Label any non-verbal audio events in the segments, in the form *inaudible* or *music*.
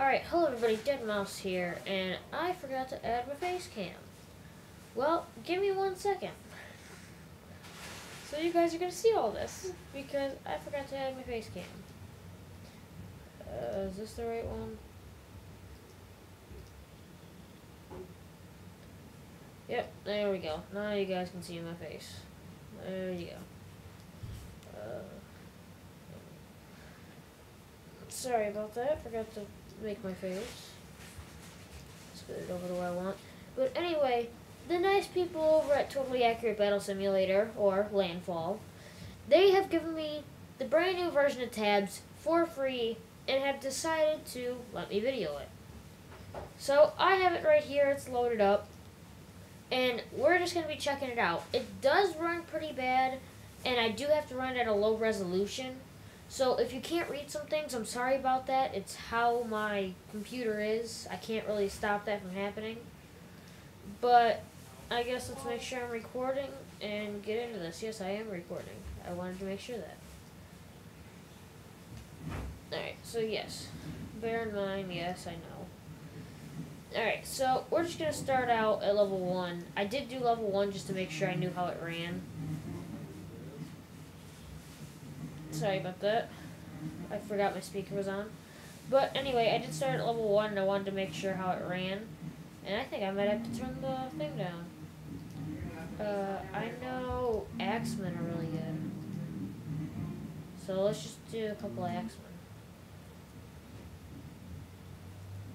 Alright, hello everybody, Dead Mouse here, and I forgot to add my face cam. Well, give me one second. So you guys are going to see all this, because I forgot to add my face cam. Uh, is this the right one? Yep, there we go. Now you guys can see my face. There you go. Uh, sorry about that, forgot to make my face. Spit it over to where I want. But anyway, the nice people over at Totally Accurate Battle Simulator, or Landfall, they have given me the brand new version of Tabs for free and have decided to let me video it. So I have it right here, it's loaded up, and we're just going to be checking it out. It does run pretty bad, and I do have to run at a low resolution, so if you can't read some things, I'm sorry about that. It's how my computer is. I can't really stop that from happening. But I guess let's make sure I'm recording and get into this. Yes, I am recording. I wanted to make sure that. Alright, so yes. Bear in mind, yes, I know. Alright, so we're just going to start out at level 1. I did do level 1 just to make sure I knew how it ran. Sorry about that. I forgot my speaker was on. But anyway, I did start at level 1 and I wanted to make sure how it ran. And I think I might have to turn the thing down. Uh, I know Axemen are really good. So let's just do a couple of Axemen.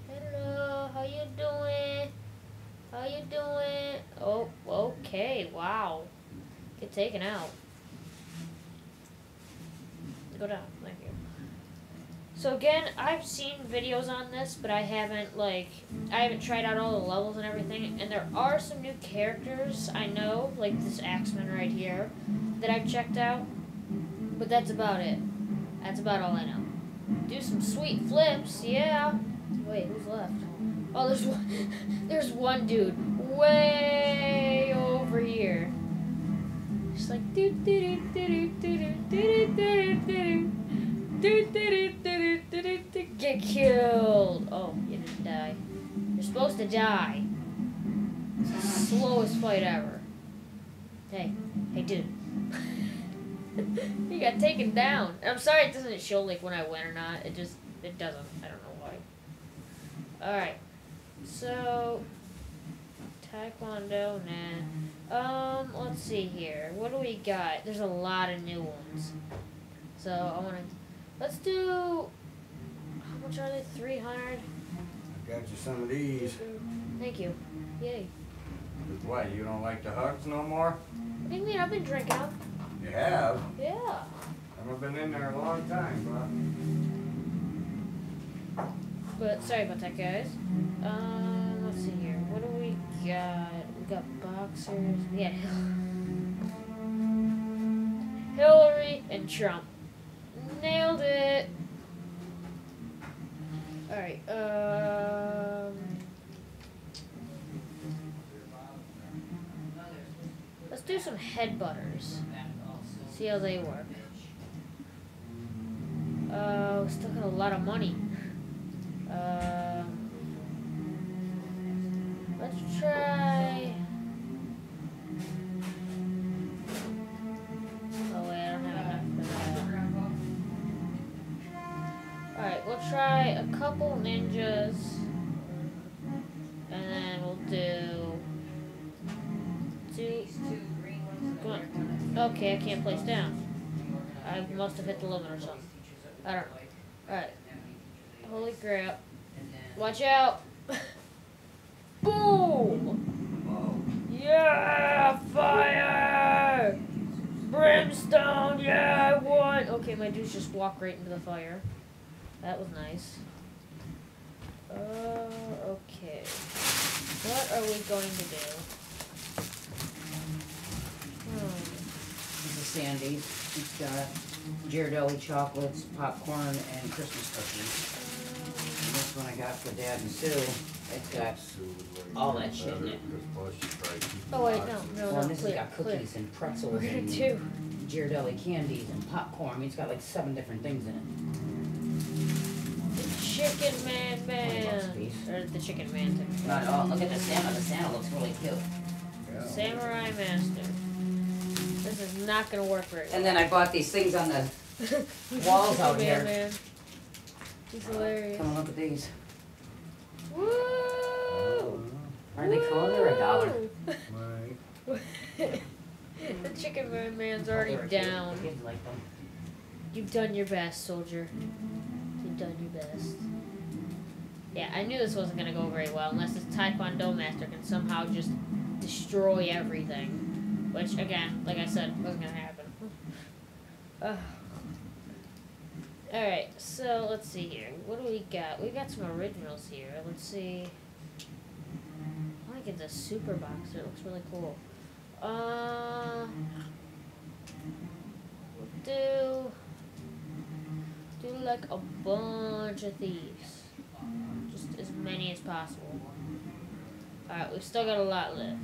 Hello, how you doing? How you doing? Oh, okay, wow. Get taken out. Go down. Thank you. So again, I've seen videos on this, but I haven't like I haven't tried out all the levels and everything. And there are some new characters I know, like this Axeman right here, that I've checked out. But that's about it. That's about all I know. Do some sweet flips, yeah. Wait, who's left? Oh, there's *laughs* one. there's one dude way over here. Just like do do do do do do do do do do do do do get killed. Oh, you didn't die. You're supposed to die. It's the slowest fight ever. Hey, hey, dude. he got taken down. I'm sorry it doesn't show like when I win or not. It just it doesn't. I don't know why. All right. So Taekwondo, nah. Um, let's see here. What do we got? There's a lot of new ones. So I want to. Let's do. How much are they? Three hundred. I got you some of these. Thank you. Yay. What, you don't like the hugs no more? What do you mean? I've been drinking them. You have? Yeah. I've been in there a long time, But sorry about that, guys. Um, let's see here. What do we got? We got boxers. Yeah. Hillary and Trump. Nailed it. Alright, um. Let's do some head butters. See how they work. Uh, we still got a lot of money. Um, let's try. Oh wait, I don't have enough for that. Alright, we'll try a couple ninjas. And then we'll do. Two. Come on. Okay, I can't place down. I must have hit the limit or something. I don't know. Alright. Holy crap. Watch out. Boom! Yeah! Fire! Brimstone! Yeah, I won! Okay, my dudes just walk right into the fire. That was nice. Uh, okay. What are we going to do? Hmm. This is Sandy. She's got Ghirardelli chocolates, popcorn, and Christmas cookies. And this one I got for Dad and Sue. It's got, all that shit in it. Oh wait, no, no, well, no, and this has clear, got clear. cookies and pretzels We're gonna and do. Ghirardelli candies and popcorn. I mean, it's got like seven different things in it. The chicken man man. bucks a piece. Or the chicken man. thing. But, oh, look at the Santa, the Santa looks really cute. Yeah. Samurai master. This is not gonna work very well. And then I bought these things on the, He's *laughs* walls out chicken here. man, man. He's uh, hilarious. come and look at these. Woo! Aren't they cool? They're a dollar. Right. *laughs* *laughs* the chicken man's already they were cute. down. Kids like them. You've done your best, soldier. You've done your best. Yeah, I knew this wasn't gonna go very well unless this Taekwondo master can somehow just destroy everything. Which, again, like I said, wasn't gonna happen. Ugh. Alright, so let's see here. What do we got? We got some originals here. Let's see. I want to get the super boxer. It looks really cool. Uh, we'll do do like a bunch of thieves. Just as many as possible. Alright, we've still got a lot left.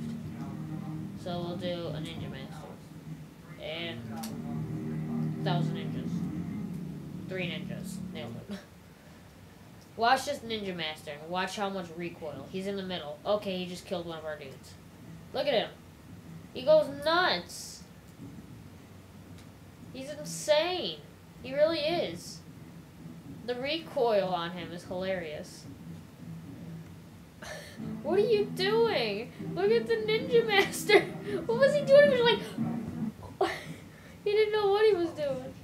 So we'll do a ninja master. And thousand ninjas. Three ninjas. Nailed it. *laughs* Watch this ninja master watch how much recoil. He's in the middle. Okay, he just killed one of our dudes. Look at him. He goes nuts. He's insane. He really is. The recoil on him is hilarious. *laughs* what are you doing? Look at the ninja master. *laughs* What was he doing? He was like, *laughs* he didn't know what he was doing.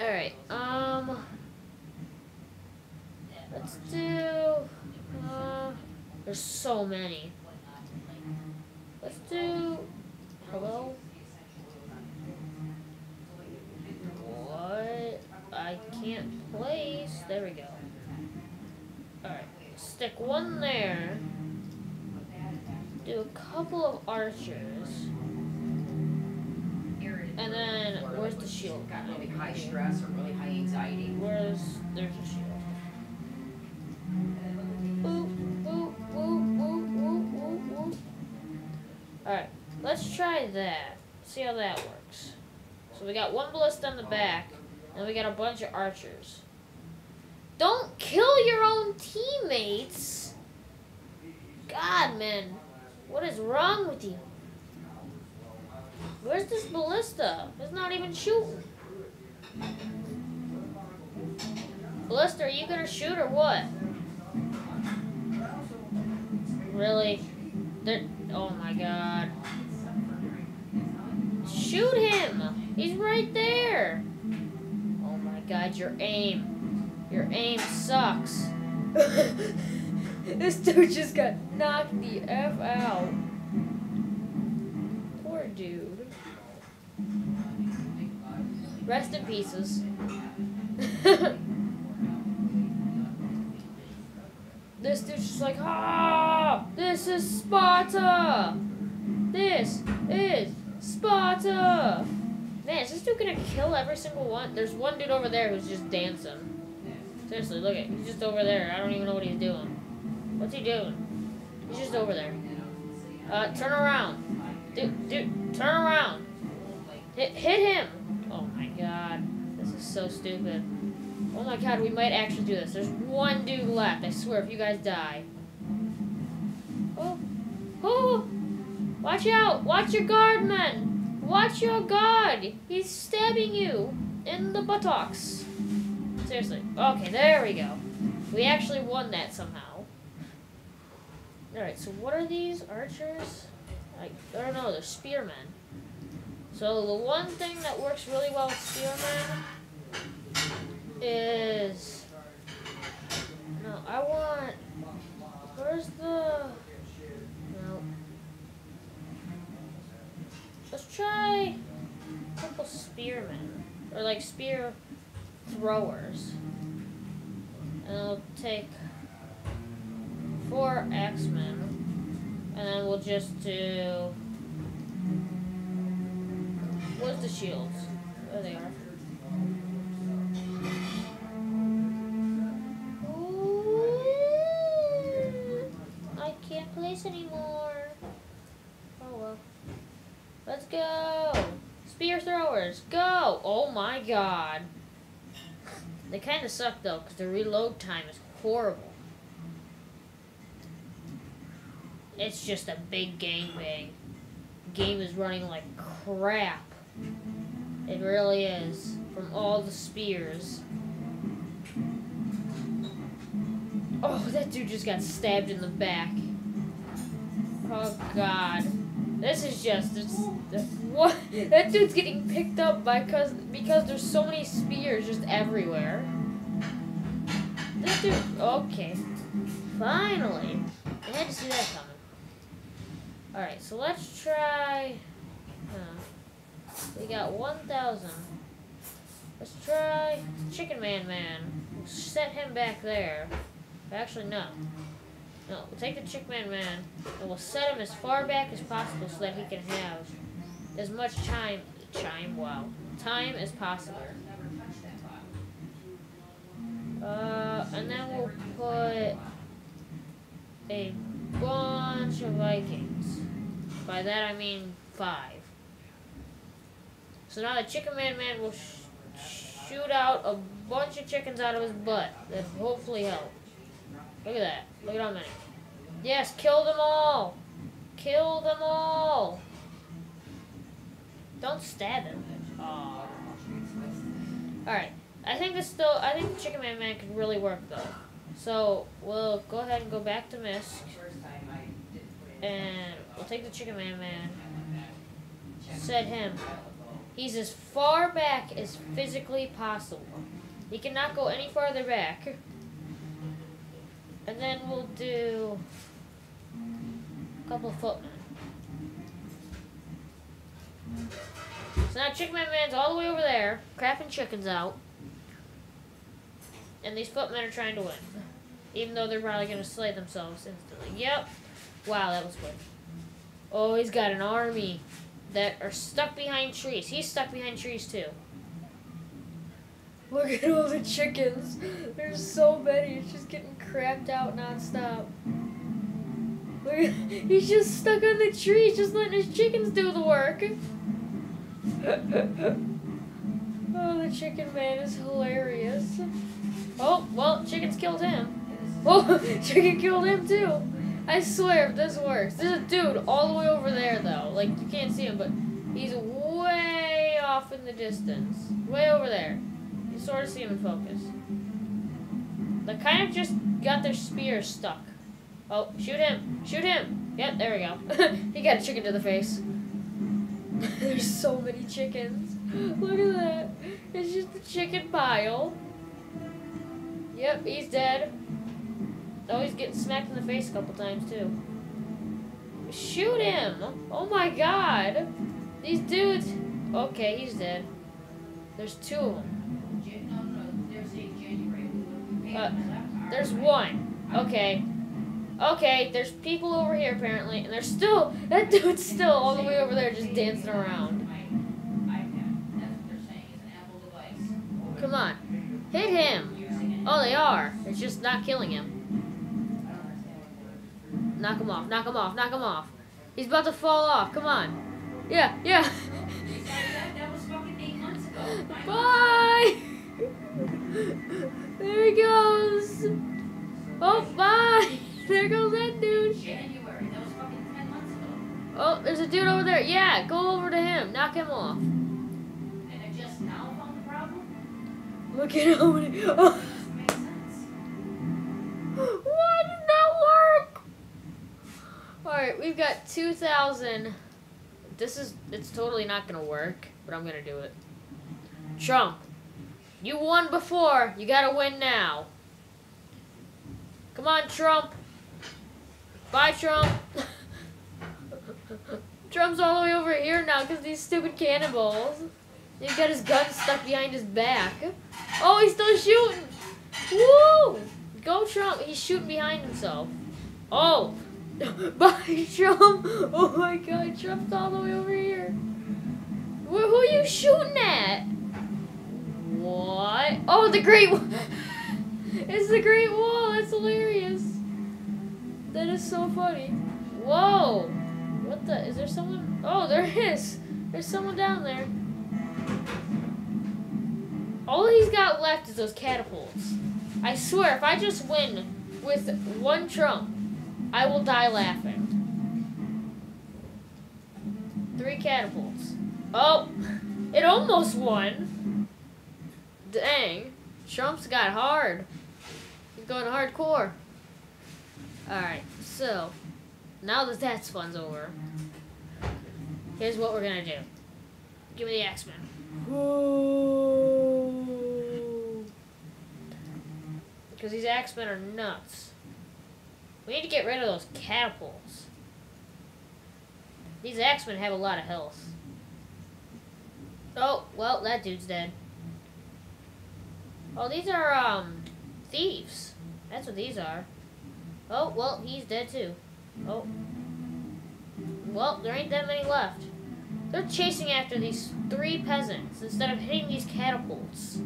All right. Um. Let's do. Uh, there's so many. Let's do. Hello. What? I can't place. There we go. Alright. Stick one there. Do a couple of archers. And then, where's the shield? Got really high stress or really high anxiety. Where's. There's a shield. That. See how that works. So we got one ballista on the back, and we got a bunch of archers. Don't kill your own teammates! God, man. What is wrong with you? Where's this ballista? It's not even shooting. Ballista, are you gonna shoot or what? Really? There. Oh my god. Shoot him! He's right there! Oh my god, your aim. Your aim sucks. *laughs* this dude just got knocked the F out. Poor dude. Rest in pieces. *laughs* this dude's just like, ah! This is Sparta! This is Sparta! Man, is this dude gonna kill every single one? There's one dude over there who's just dancing. Seriously, look at he's just over there. I don't even know what he's doing. What's he doing? He's just over there. Uh, turn around. Dude, dude, turn around. Hit, hit him. Oh my god. This is so stupid. Oh my god, we might actually do this. There's one dude left. I swear, if you guys die. Oh. Oh. Watch out. Watch your guard, man. Watch your guard. He's stabbing you in the buttocks. Seriously. Okay, there we go. We actually won that somehow. Alright, so what are these? Archers? I, I don't know, they're spearmen. So the one thing that works really well with spearmen is no, I want where's the no let's try couple spearmen or like spear throwers and I'll take four Axemen and then we'll just do What's the shields? There they are. Oh my god. They kind of suck though, because the reload time is horrible. It's just a big gangbang. Game is running like crap. It really is. From all the spears. Oh, that dude just got stabbed in the back. Oh god. This is just it's, what that dude's getting picked up by cause because there's so many spears just everywhere. This dude okay. Finally. I had to see that coming. Alright, so let's try huh. We got one thousand. Let's try Chicken Man Man. We'll set him back there. Actually no. No, we'll take the Chicken Chickman Man and we'll set him as far back as possible so that he can have as much time, chime, wow, time as possible. Uh, and then we'll put a bunch of Vikings. By that I mean five. So now the Chicken Man Man will sh shoot out a bunch of chickens out of his butt that hopefully help. Look at that. Look at how many. Yes, kill them all. Kill them all. Don't stab him. Alright. I think this still, I think the Chicken Man Man could really work though. So, we'll go ahead and go back to Misk. And we'll take the Chicken Man Man. Set him. He's as far back as physically possible. He cannot go any farther back. And then we'll do a couple footmen. So now Chicken Man Man's all the way over there, crapping chickens out. And these footmen are trying to win. Even though they're probably going to slay themselves instantly. Yep. Wow, that was quick. Oh, he's got an army that are stuck behind trees. He's stuck behind trees too. *laughs* Look at all the chickens. There's so many. It's just getting crapped out nonstop. Look *laughs* he's just stuck on the tree, just letting his chickens do the work. Oh, the chicken man is hilarious. Oh, well, chickens killed him. Oh, *laughs* chicken killed him too. I swear, if this works. There's a dude all the way over there, though. Like, you can't see him, but he's way off in the distance. Way over there. You sort of see him in focus. They kind of just got their spears stuck. Oh, shoot him! Shoot him! Yep, there we go. *laughs* he got a chicken to the face. *laughs* There's so many chickens. Look at that. It's just a chicken pile. Yep, he's dead. Oh, he's getting smacked in the face a couple times, too. Shoot him! Oh my god! These dudes... Okay, he's dead. There's two of them. Uh, there's one. Okay. Okay, there's people over here apparently, and there's still... That dude's still all the way over there just dancing around. Come on. Hit him! Oh, they are. It's just not killing him. Knock him off, knock him off, knock him off. He's about to fall off, come on. Yeah, yeah. Bye! there he goes. Oh, bye! There goes that dude. Oh, there's a dude over there. Yeah, go over to him. Knock him off. Look at how many. Oh. Why did that work? Alright, we've got 2,000. This is, it's totally not going to work, but I'm going to do it. Trump, you won before. You got to win now. Come on, Trump. Bye, Trump. *laughs* Trump's all the way over here now because these stupid cannonballs. He's got his gun stuck behind his back. Oh, he's still shooting. Woo! Go, Trump. He's shooting behind himself. Oh. *laughs* Bye, Trump. Oh, my God. Trump's all the way over here. Who, who are you shooting at? What? Oh, the Great Wall. *laughs* it's the Great Wall. That's hilarious. That is so funny. Whoa. What the? Is there someone? Oh, there *laughs* is. There's someone down there. All he's got left is those catapults. I swear, if I just win with one trump, I will die laughing. Three catapults. Oh, *laughs* it almost won. Dang, Trump's got hard. He's going hardcore. Alright, so now that that's fun's over, here's what we're gonna do. Give me the Axemen. Because these Axemen are nuts. We need to get rid of those catapults. These Axemen have a lot of health. Oh, well, that dude's dead. Oh, these are, um, thieves. That's what these are. Oh, well, he's dead too. Oh. Well, there ain't that many left. They're chasing after these three peasants instead of hitting these catapults.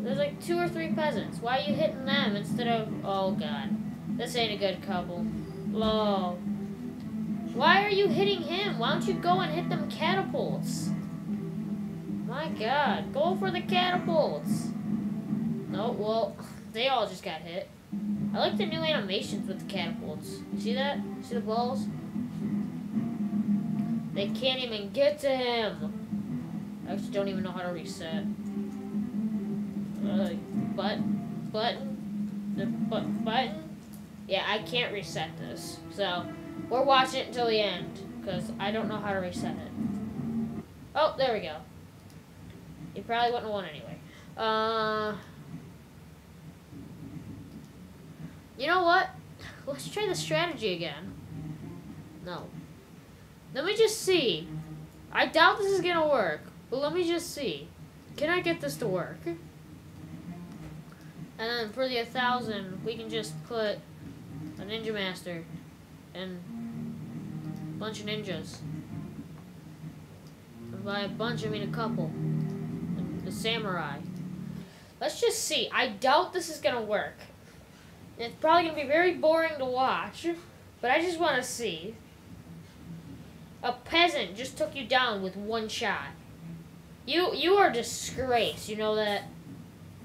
There's like two or three peasants. Why are you hitting them instead of... Oh, God. This ain't a good couple. Low. Why are you hitting him? Why don't you go and hit them catapults? My God. Go for the catapults. No, well, they all just got hit. I like the new animations with the catapults. See that? See the balls? They can't even get to him. I actually don't even know how to reset. Uh, but, button, the but, button. Yeah, I can't reset this. So, we're watching it until the end because I don't know how to reset it. Oh, there we go. You probably wouldn't want anyway. Uh. You know what? Let's try the strategy again. No. Let me just see. I doubt this is gonna work, but let me just see. Can I get this to work? And then for the 1000, we can just put a Ninja Master and a bunch of ninjas. And by a bunch, I mean a couple. And the samurai. Let's just see. I doubt this is gonna work. It's probably going to be very boring to watch, but I just want to see. A peasant just took you down with one shot. You you are a disgrace. You know that?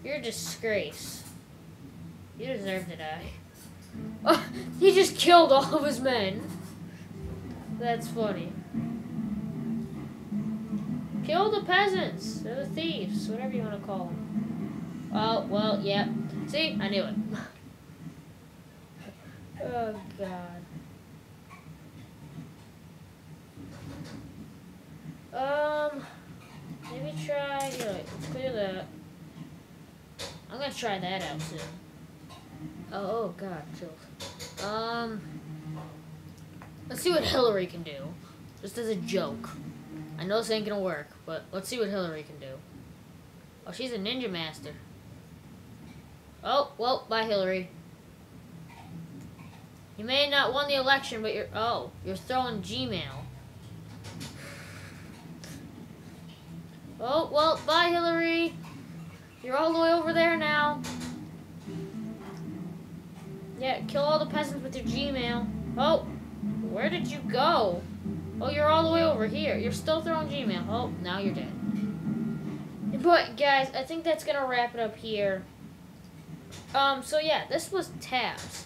You're a disgrace. You deserve to die. *laughs* Oh, he just killed all of his men. That's funny. Kill the peasants. They're the thieves. Whatever you want to call them. Oh, well, yeah. See? I knew it. *laughs* Oh god. Um, maybe try, here, like, clear that. I'm gonna try that out soon. Oh, oh god, chills. Um, let's see what Hillary can do. Just as a joke. I know this ain't gonna work, but let's see what Hillary can do. Oh, she's a ninja master. Oh, well, bye Hillary. You may not won the election, but you're oh, you're throwing Gmail. Oh, well, bye Hillary. You're all the way over there now. Yeah, kill all the peasants with your Gmail. Oh, where did you go? Oh, you're all the way over here. You're still throwing Gmail. Oh, now you're dead. But, guys, I think that's to wrap it up here. Um, so yeah, this was tabs.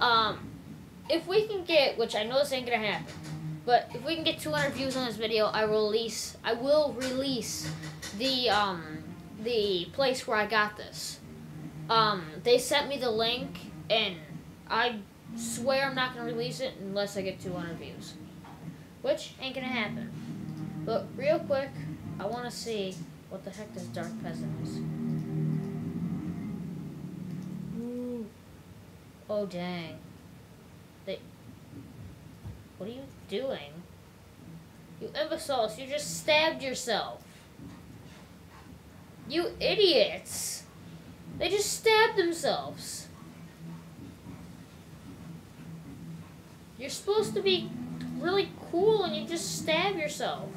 Um, if we can get, which I know this ain't gonna happen, but if we can get 200 views on this video, I will release, I will release the um the place where I got this. Um, they sent me the link, and I swear I'm not gonna release it unless I get 200 views, which ain't gonna happen. But real quick, I want to see what the heck this dark peasant is. Ooh. Oh dang. What are you doing? You imbeciles, you just stabbed yourself. You idiots. They just stabbed themselves. You're supposed to be really cool and you just stab yourself.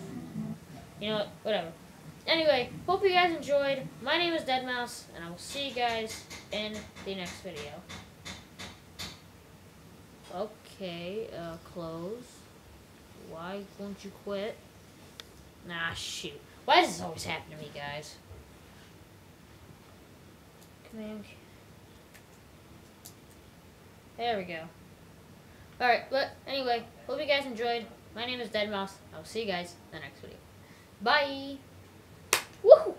You know? Whatever. Anyway, hope you guys enjoyed. My name is Deadmau5, and I will see you guys in the next video. Oh. Okay, uh, close. Why won't you quit? Nah, shoot. Why does this always happen to me, guys? Command. There we go. Alright, but anyway, hope you guys enjoyed. My name is Dead Mouse. I'll see you guys in the next video. Bye! Woohoo!